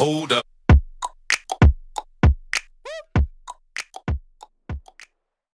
Hold up.